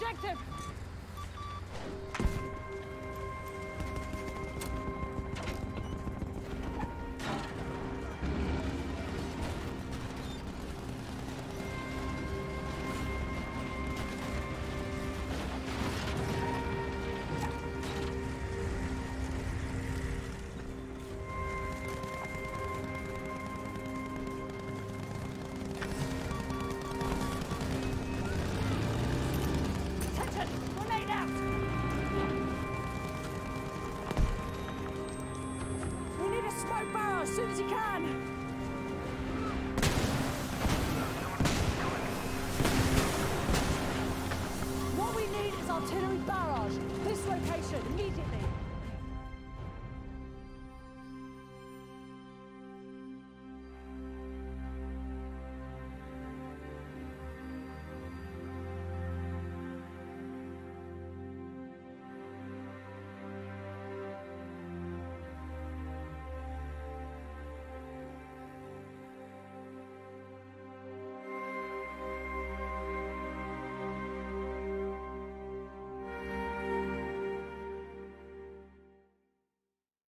objective! a smoke barrel as soon as you can. What we need is artillery barrage. This location, immediately.